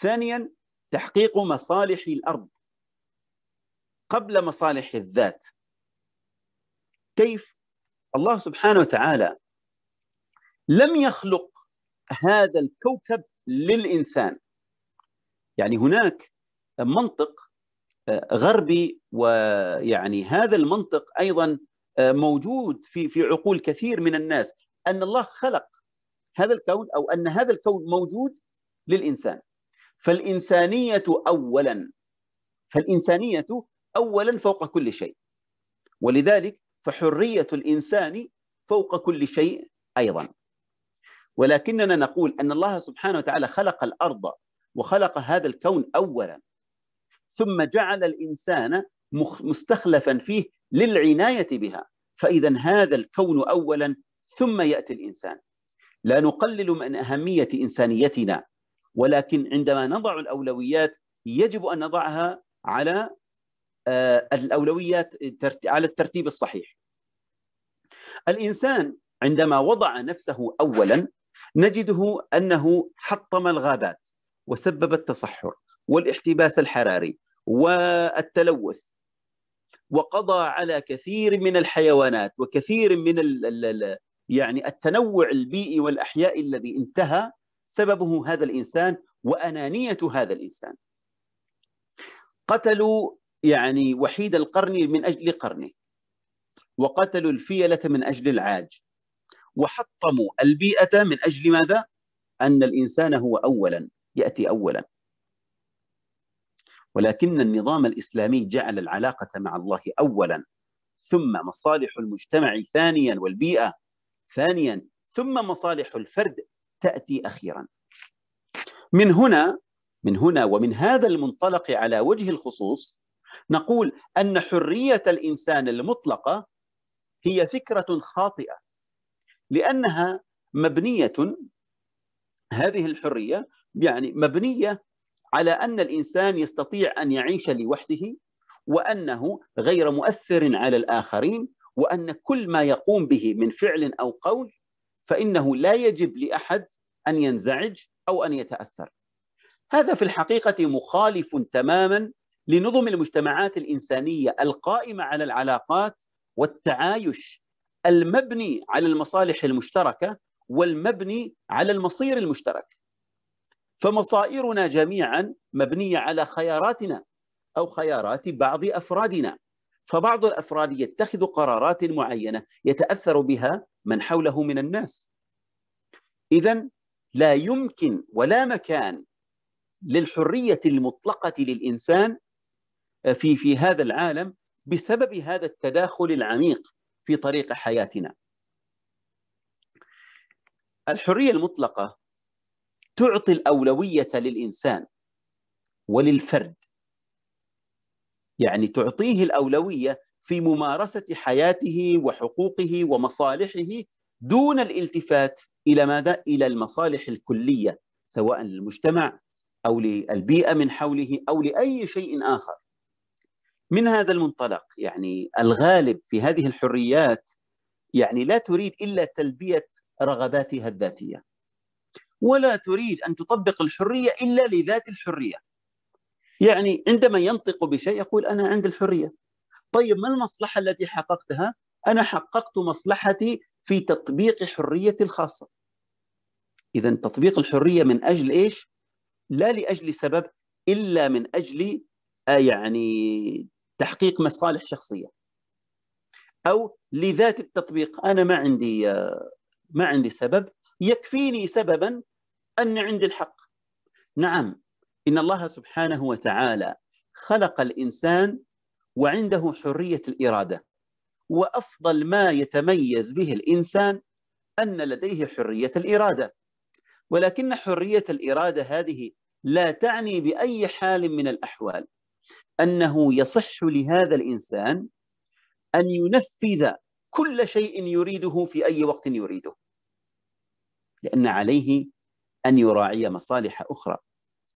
ثانيا تحقيق مصالح الأرض. قبل مصالح الذات. كيف؟ الله سبحانه وتعالى لم يخلق هذا الكوكب للإنسان. يعني هناك منطق آه، غربي ويعني هذا المنطق أيضا آه، موجود في في عقول كثير من الناس. أن الله خلق هذا الكون أو أن هذا الكون موجود للإنسان. فالإنسانية اولا. فالإنسانية اولا فوق كل شيء. ولذلك فحرية الإنسان فوق كل شيء أيضا. ولكننا نقول أن الله سبحانه وتعالى خلق الأرض وخلق هذا الكون اولا. ثم جعل الإنسان مستخلفا فيه للعناية بها. فاذا هذا الكون اولا ثم يأتي الإنسان. لا نقلل من أهمية إنسانيتنا. ولكن عندما نضع الأولويات يجب أن نضعها على آه، الأولويات على الترتيب الصحيح. الإنسان عندما وضع نفسه اولا نجده أنه حطم الغابات وسبب التصحر والاحتباس الحراري والتلوث وقضى على كثير من الحيوانات وكثير من يعني التنوع البيئي والأحياء الذي انتهى سببه هذا الإنسان وأنانية هذا الإنسان. قتلوا يعني وحيد القرن من أجل قرنه وقتلوا الفيلة من أجل العاج وحطموا البيئة من أجل ماذا؟ أن الإنسان هو اولا يأتي اولا ولكن النظام الإسلامي جعل العلاقة مع الله اولا ثم مصالح المجتمع ثانيا والبيئة ثانيا ثم مصالح الفرد تأتي أخيرا. من هنا من هنا ومن هذا المنطلق على وجه الخصوص نقول أن حرية الإنسان المطلقة هي فكرة خاطئة لأنها مبنية هذه الحرية يعني مبنية على أن الإنسان يستطيع أن يعيش لوحده وأنه غير مؤثر على الآخرين وأن كل ما يقوم به من فعل أو قول فإنه لا يجب لأحد أن ينزعج أو أن يتأثر. هذا في الحقيقة مخالف تماما لنظم المجتمعات الإنسانية القائمة على العلاقات والتعايش المبني على المصالح المشتركة والمبني على المصير المشترك. فمصائرنا جميعا مبنية على خياراتنا أو خيارات بعض أفرادنا فبعض الأفراد يتخذ قرارات معينة يتأثر بها من حوله من الناس اذا لا يمكن ولا مكان للحرية المطلقة للإنسان في في هذا العالم بسبب هذا التداخل العميق في طريق حياتنا. الحرية المطلقة تعطي الأولوية للإنسان وللفرد. يعني تعطيه الأولوية في ممارسة حياته وحقوقه ومصالحه دون الالتفات إلى ماذا؟ إلى المصالح الكلية سواء للمجتمع أو للبيئة من حوله أو لأي شيء آخر. من هذا المنطلق يعني الغالب في هذه الحريات يعني لا تريد إلا تلبية رغباتها الذاتية. ولا تريد أن تطبق الحرية إلا لذات الحرية. يعني عندما ينطق بشيء يقول أنا عند الحرية. طيب ما المصلحة التي حققتها؟ أنا حققت مصلحتي في تطبيق حريتي الخاصة. إذا تطبيق الحرية من أجل إيش؟ لا لأجل سبب إلا من أجل آه، يعني تحقيق مصالح شخصية. أو لذات التطبيق أنا ما عندي آه، ما عندي سبب يكفيني سببا أن عندي الحق. نعم إن الله سبحانه وتعالى خلق الإنسان وعنده حرية الإرادة. وأفضل ما يتميز به الإنسان أن لديه حرية الإرادة. ولكن حرية الإرادة هذه لا تعني بأي حال من الأحوال أنه يصح لهذا الإنسان أن ينفذ كل شيء يريده في أي وقت يريده لأن عليه أن يراعي مصالح أخرى.